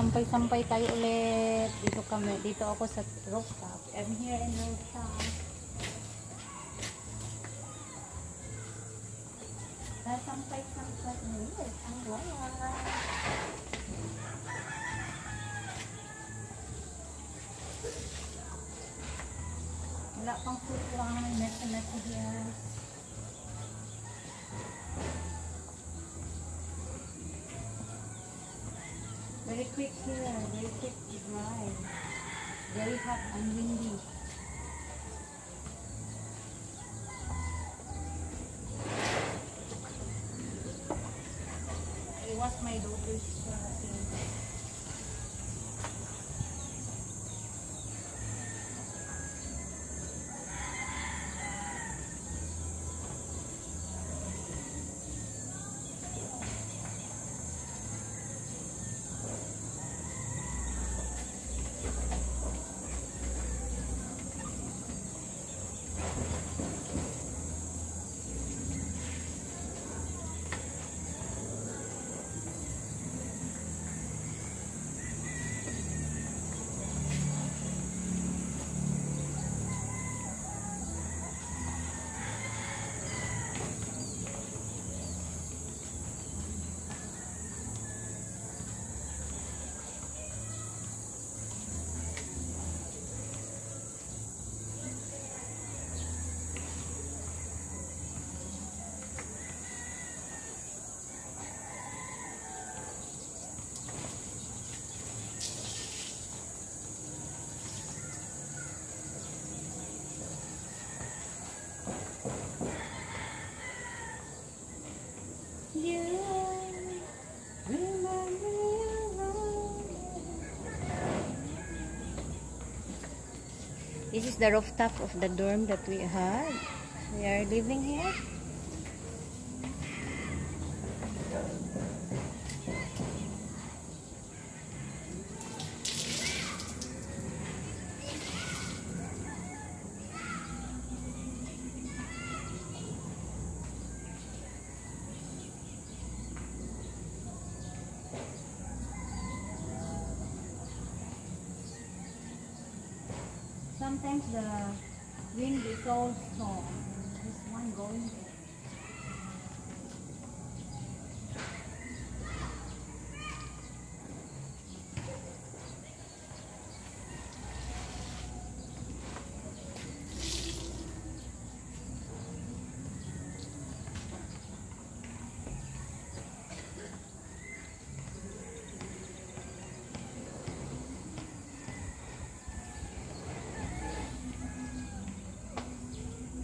Sampay-sampay tayo ulit. Dito kami. Dito ako sa rooftop. I'm here in rooftop. Sampay-sampay ulit. Ang wala. Wala pang kukuha ng messages. Very quick here, very quick to drive. Very hot and windy. I wash my daughter's uh, thing. This is the rooftop of the dorm that we had. We are living here. Sometimes the wind is so strong. This one going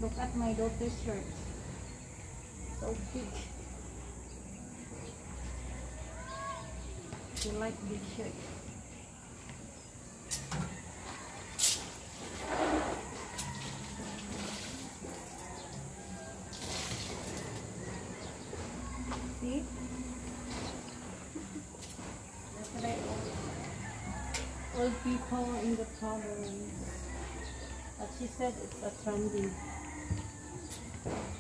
Look at my daughter's shirt. So big. She like big shirt. See? That's right. Old people in the problems. But she said it's a trendy. So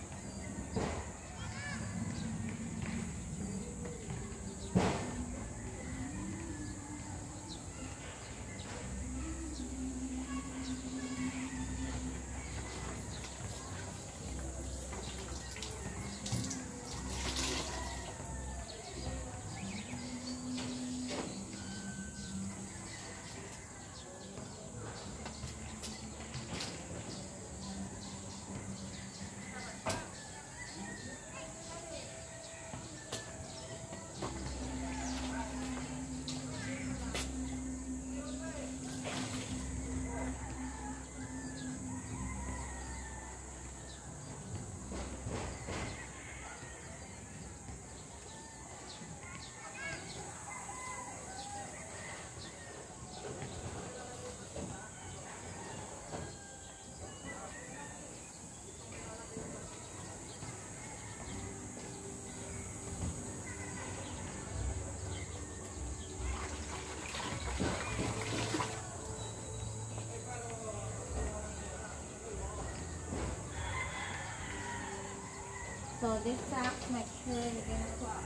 this sack, make sure you're gonna put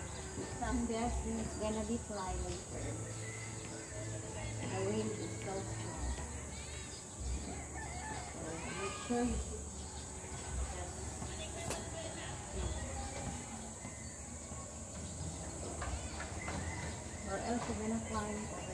some there since it's gonna be flying. The wind is so strong. So make sure you or else you're gonna fly.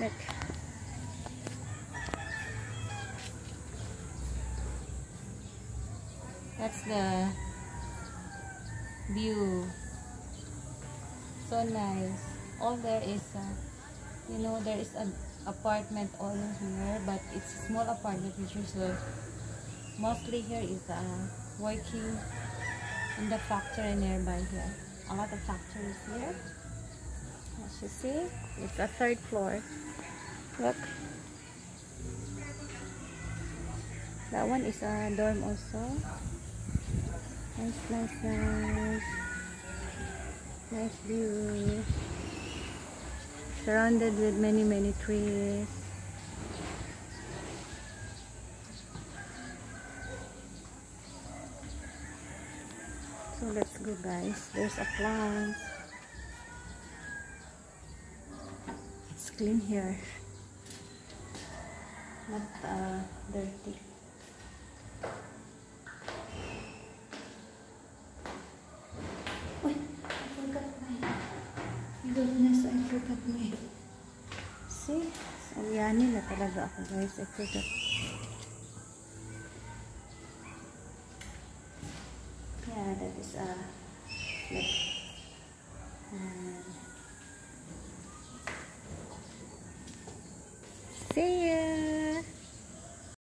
Look. That's the view. So nice. All there is, uh, you know, there is an apartment all here, but it's a small apartment which is uh, mostly here is uh, working in the factory nearby here. A lot of factories here. You see, it's a third floor. Look. That one is a dorm also. Nice, nice, nice. Nice view. Surrounded with many, many trees. So let's go guys. There's a plant. Clean here. Not uh, dirty. Uy, I forgot my... Goodness, I forgot my... See? So, yanin na talaga ako guys. I forgot. Yeah, that is a... Like, um, see ya!